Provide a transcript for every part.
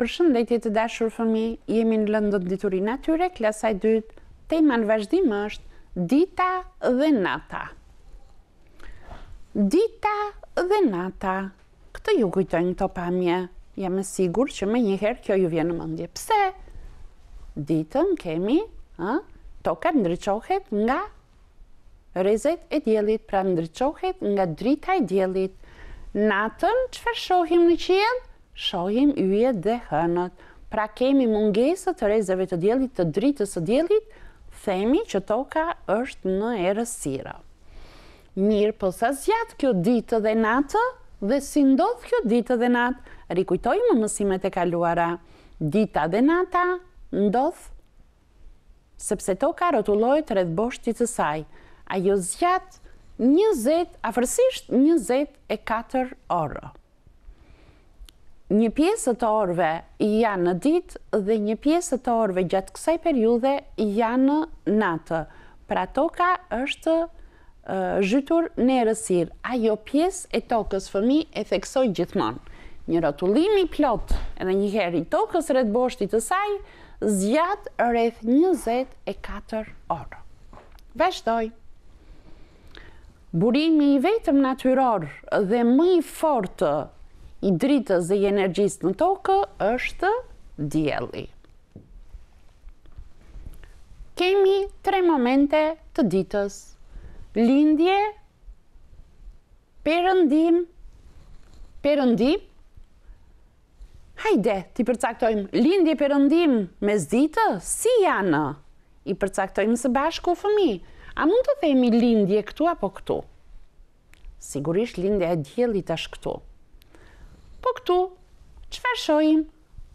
Përshëndetje të dashur fëmijë, jemi në lëndën dituri natyre, klasa e dytë. Tema në vazhdim është dita dhe nata. Dita dhe nata. Çfarë ju kujtojnë këto pamje. Jam e sigur që menjëherë kjo ju vjen në mendje. Pse? Ditën kemi, a? toka ndriçohet nga Rrezet e diellit pra ndriçohet nga drita e diellit. Natën çfarë shohim në qiell? Shohim yjet dhe hënën. Pra kemi mungesë të rrezeve të diellit të dritës së diellit themi që toka është në errësirë. Mirëpo sa zgjat kjo ditë dhe natë dhe si ndodh kjo ditë dhe natë? Rikujtojmë mësimet e kaluara. Dita dhe nata ndodh Sepse toka rrotullohet rreth boshtit të saj, ajo zgjat njëzet, afërsisht njëzet e katër orë. Një pjesë të orëve janë në ditë dhe një pjesë të orëve gjatë kësaj periudhe janë në natë. Pra toka është Zhytur në errësirë, ajo pjesë e tokës fëmijë e theksoj gjithmonë. Një rrotullim i plotë edhe një herë i tokës rreth boshtit të saj zgjat rreth njëzet e katër orë. Vazhdoj. Burimi i vetëm natyror dhe më i fortë i dritës dhe i energjisë në tokë është dielli. Kemi tre momente të ditës. Lindje, perëndim, perëndim. Hajde, t'i përcaktojmë lindje perëndim mesditë, si janë? I përcaktojmë së bashku fëmijë. A mund të themi lindje këtu apo këtu? Sigurisht lindja e diellit është këtu. Po këtu, çfarë shohim?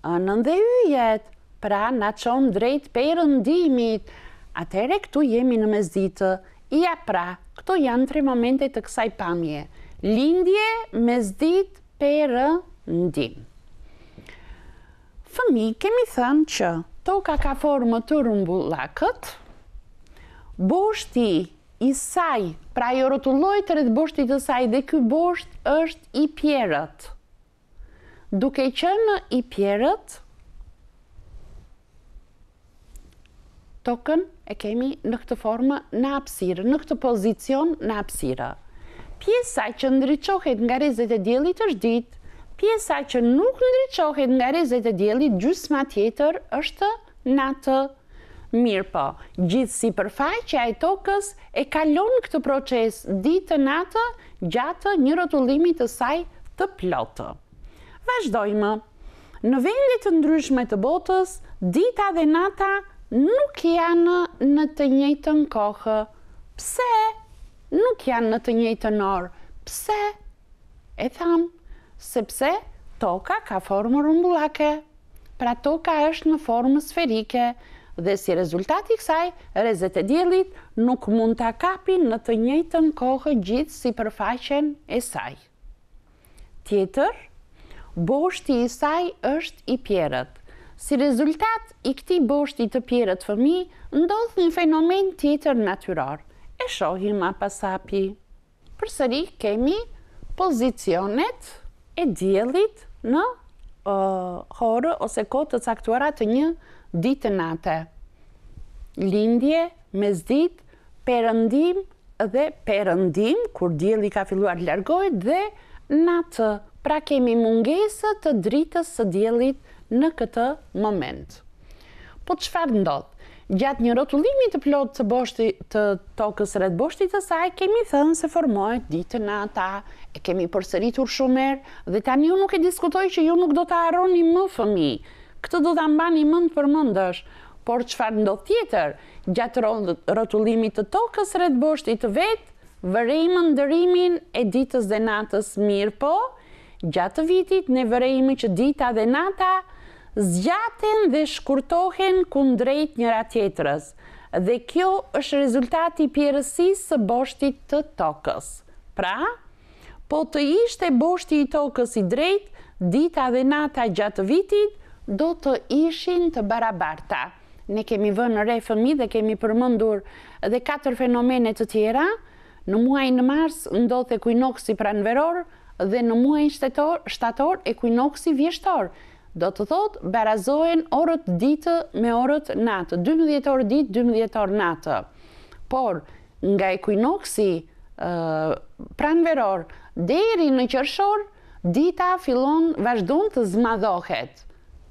Hënën dhe yjet, pra na çon drejt perëndimit. Atëherë këtu jemi në mesditë. Ja pra, këto janë tre momente të kësaj pamje, lindje, mesditë, perëndim. Fëmijë, kemi thënë që toka ka formë të rrumbullakët, boshti i saj, pra ajo rrotullohet rreth boshtit të saj dhe ky bosht është i pjerrët. Duke qenë i pjerrët, tokën e kemi në këtë formë në hapësirë, në këtë pozicion në hapësirë. Pjesa që ndriçohet nga rrezet e diellit është ditë, pjesa që nuk ndriçohet nga rrezet e diellit, gjysma tjetër, është natë. Mirëpo, gjithë sipërfaqja e Tokës e kalon këtë proces ditë-natë gjatë një rrotullimi të saj të plotë. Vazhdojmë. Në vende të ndryshme të botës, dita dhe nata nuk janë në të njëjtën kohë. Pse? Nuk janë në të njëjtën orë. Pse? E thamë. Sepse Toka ka formë rrumbullake. Pra Toka është në formë sferike dhe si rezultat i kësaj, rrezet e Diellit nuk mund ta kapin në të njëjtën kohë gjithë sipërfaqen e saj. Tjetër, boshti i saj është i pjerrët. Si rezultat i këtij boshti të pjerrët fëmijë, ndodh një fenomen tjetër natyror. E shohim hap pas hapi. Përsëri kemi pozicionet e diellit në orë ose kohë të caktuara të një ditë-nate, lindje, mesditë, perëndim dhe perëndim, kur dielli ka filluar largohet dhe natë, pra kemi mungesë të dritës së diellit në këtë moment. Po çfarë ndodh? Gjatë një rrotullimi të plotë të boshtit të tokës rreth boshtit të saj, kemi thënë se formohet ditë-nata, e kemi përsëritur shumë herë, dhe tani unë nuk e diskutoj që ju nuk do ta harroni më fëmijë, këtë do ta mbani mend përmendësh, por çfarë ndodh tjetër, gjatë rrotullimit të tokës rreth boshtit të vet, vërejmë ndërrimin e ditës dhe natës mirëpo, gjatë vitit ne vërejmë që dita dhe nata, Zgjaten dhe shkurtohen kundrejt njëra-tjetrës dhe kjo është rezultat i pjerrësisë së boshtit të Tokës. Pra, po të ishte boshti i Tokës i drejtë, dita dhe nata gjatë vitit do të ishin të barabarta. Ne kemi vënë re fëmijë dhe kemi përmendur dhe katër fenomene të tjera, Në muajin mars ndodh ekuinoksi pranveror dhe në muajin shtetor, shtator ekuinoksi vjeshtor. Do të thotë barazohen orët ditë me orët natë, dymbëdhjetë orë ditë, dymbëdhjetë orë natë. Por nga ekuinoksi pranveror deri në qershor Dita fillon vazhdon të zmadhohet.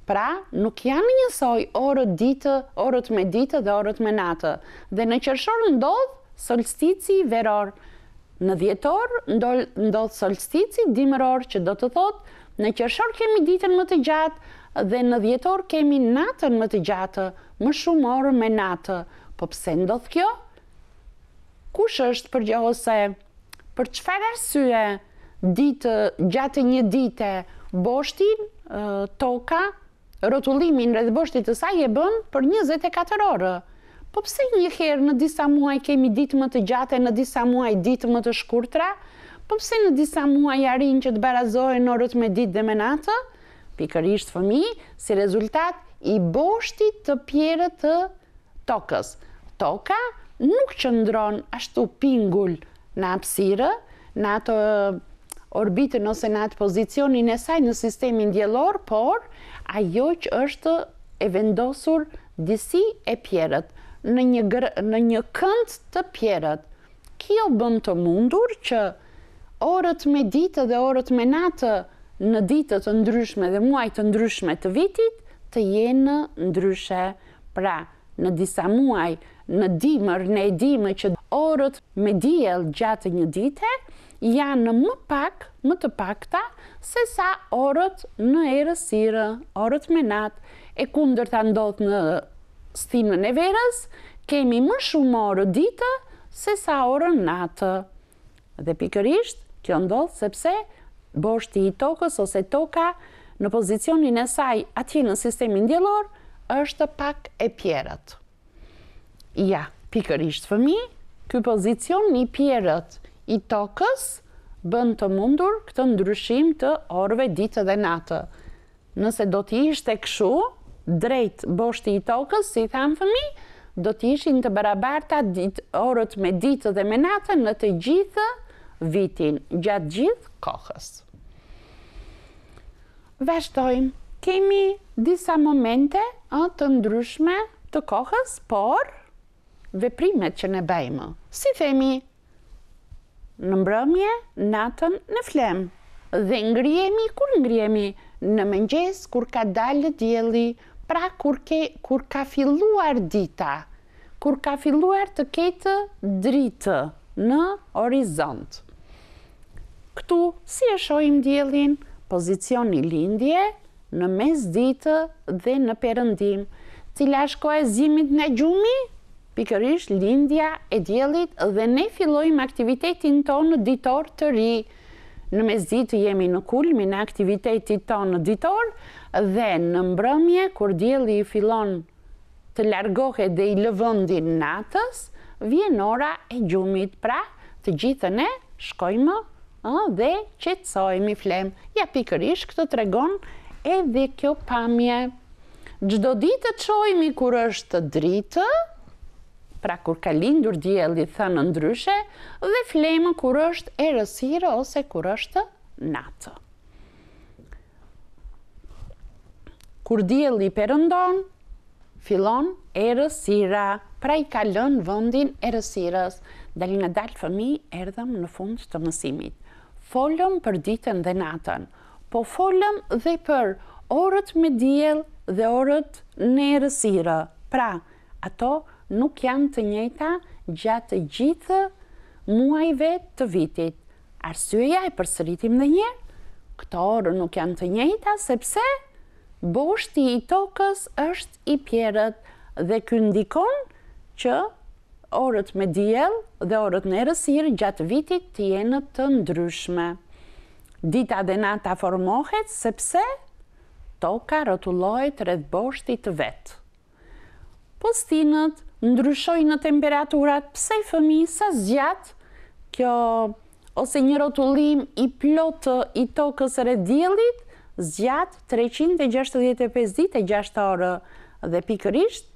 Pra, nuk janë njësoj orët ditë, orët me ditë dhe orët me natë. Dhe në qershor ndodh solstici veror. Në dhjetor ndodh solstici dimëror që do të thotë në qershor kemi ditën më të gjatë dhe në dhjetor kemi natën më të gjatë, më shumë orë me natë. Po pse ndodh kjo? Kush është përgjegjëse? Për çfarë arsye ditë gjatë një dite boshtin, toka, rrotullimin rreth boshtit të saj e bën për njëzet e katër orë? Po pse një herë në disa muaj kemi ditë më të gjata e në disa muaj ditë më të shkurtra? Po pse në disa muaj arrijnë që të barazohen orët me ditë dhe me natë? pikërisht fëmijë, si rezultat i boshtit të pjerrët të Tokës. Toka nuk qëndron ashtu pingul në hapësirë, në atë orbitën ose në atë pozicionin e saj në sistemin diellor, por ajo që është e vendosur disi e pjerrët, në një në një kënd të pjerrët. Kjo bën të mundur që orët me ditë dhe orët me natë në ditë të ndryshme dhe muaj të ndryshme të vitit të jenë ndryshe. Pra, në disa muaj në dimër ne e dimë që orët me diell gjatë një dite janë më pak, më të pakta, se sa orët në errësirë, orët me natë. E kundërta ndodh në stinën e verës, kemi më shumë orë ditë se sa orë natë. Dhe pikërisht kjo ndodh sepse boshti i tokës ose toka në pozicionin e saj atje në sistemin diellor është pak e pjerrët. Ja, pikërisht fëmijë, ky pozicion i pjerrët i tokës bën të mundur këtë ndryshim të orëve ditë dhe natë. Nëse do të ishte kështu, drejt boshti i tokës, si thamë fëmijë, do të ishin të barabarta ditë, orët me ditë dhe me natë në të gjithë vitin, gjatë gjithë kohës. Vazhdojmë. Kemi disa momente ë të ndryshme të kohës, por veprimet që ne bëjmë, si themi, në mbrëmje, natën, ne flemë, dhe ngrihemi kur ngrihemi, në mëngjes, kur ka dalë dielli, pra kur ke, kur ka filluar dita, kur ka filluar të ketë dritë në horizont. Këtu si e shohim diellin? Pozicioni lindje, Në mesditë dhe në perëndim, cila është koha e zgjimit nga gjumi? Pikërisht lindja e diellit dhe ne fillojmë aktivitetin tonë ditor të ri. Në mesditë jemi në kulmin e aktivitetit tonë ditor dhe në mbrëmje kur dielli fillon të largohet dhe i lë vëndin natës, vjen ora e gjumit, pra të gjithë ne shkojmë ë dhe qetësohemi flem, ja pikërisht këtë tregon edhe kjo pamje. Çdo ditë të çohemi kur është dritë, pra kur ka lindur dielli thënë ndryshe, dhe flemë kur është errësirë ose kur është natë. Kur dielli perëndon, fillon errësira, pra i ka lënë vendin errësirës. Dalëngadalë fëmijë, erdhëm në fund të mësimit. Folëm për ditën dhe natën. Po folëm dhe për orët me diell dhe orët në errësirë. Pra, ato nuk janë të njëjta gjatë të gjithë muajve të vitit. Arsyeja, e përsëritim dhe njerë, këto orë nuk janë të njëjta sepse boshti i tokës është i pjerrët dhe ky ndikon që orët me diell dhe orët në errësirë gjatë vitit të jenë të ndryshme. Dita dhe nata formohet sepse toka rrotullohet rreth boshtit të vet. Po stinët ndryshojnë në temperaturat pse fëmijë sa zgjat kjo ose një rrotullim i plotë i tokës rreth diellit zgjat treqind e gjashtëdhjetë e pesë ditë e gjashtë orë dhe pikërisht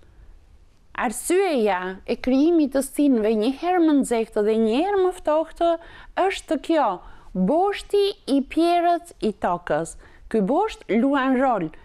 arsyeja e krijimit të stinëve një herë më nxehtë dhe një herë më ftohtë është kjo boshti i pjerrët i tokës ky bosht luan rol